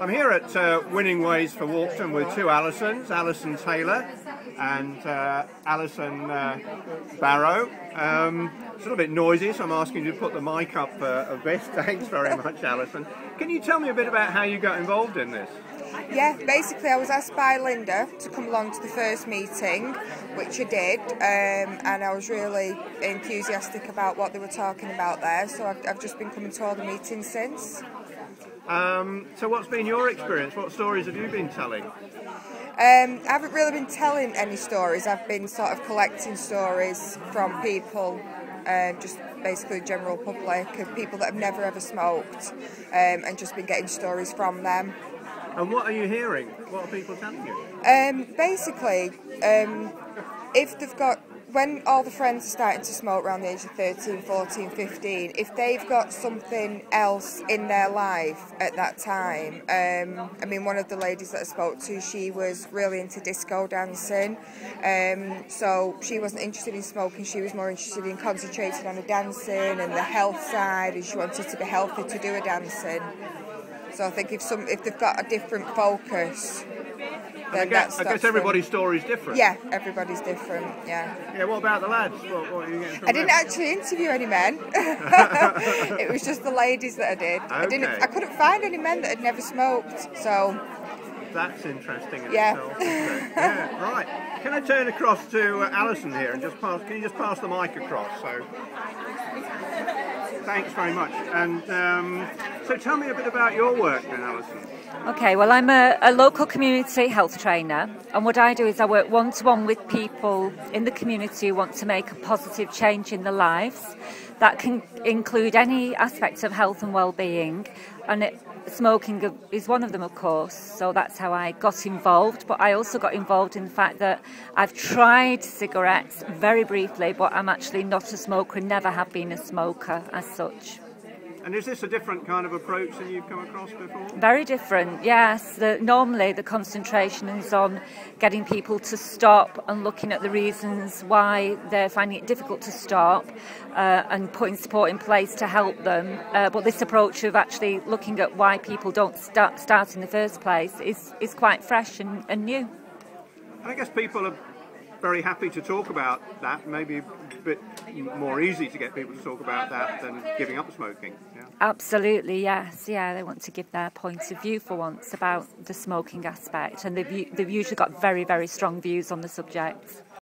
I'm here at uh, Winning Ways for Walkden with two Alisons, Alison Taylor and uh, Alison uh, Barrow. Um, it's a little bit noisy, so I'm asking you to put the mic up uh, a bit. Thanks very much, Alison. Can you tell me a bit about how you got involved in this? Yeah, basically, I was asked by Linda to come along to the first meeting, which I did, um, and I was really enthusiastic about what they were talking about there. So I've, I've just been coming to all the meetings since. Um, so, what's been your experience? What stories have you been telling? Um, I haven't really been telling any stories. I've been sort of collecting stories from people, um, just basically general public, and people that have never ever smoked, um, and just been getting stories from them. And what are you hearing? What are people telling you? Um, basically, um, if they've got when all the friends are starting to smoke around the age of 13, 14, 15, if they've got something else in their life at that time, um, I mean, one of the ladies that I spoke to, she was really into disco dancing, um, so she wasn't interested in smoking, she was more interested in concentrating on the dancing and the health side, and she wanted to be healthy to do a dancing. So I think if some if they've got a different focus, I guess, I guess everybody's story is different. Yeah, everybody's different. Yeah. Yeah. What about the lads? What, what are you getting? I didn't actually interview any men. it was just the ladies that I did. Okay. I didn't. I couldn't find any men that had never smoked. So. That's interesting. In yeah. Itself, yeah. Right. Can I turn across to uh, Alison here and just pass? Can you just pass the mic across? So. Thanks very much. And um, so, tell me a bit about your work, then, Alison. Okay, well, I'm a, a, local community health trainer, and what I do is I work one to one with people in the community who want to make a positive change in their lives. That can include any aspect of health and well-being, and it, smoking is one of them, of course. So that's how I got involved. But I also got involved in the fact that I've tried cigarettes very briefly, but I'm actually not a smoker and never have been a smoker as such. And is this a different kind of approach than you've come across before? Very different, yes. The, normally, the concentration is on getting people to stop and looking at the reasons why they're finding it difficult to stop uh, and putting support in place to help them. Uh, but this approach of actually looking at why people don't start, start in the first place is, is quite fresh and, and new. And I guess people are very happy to talk about that. Maybe bit more easy to get people to talk about that than giving up smoking. Yeah. Absolutely, yes. Yeah, they want to give their point of view for once about the smoking aspect, and they've, they've usually got very, very strong views on the subject.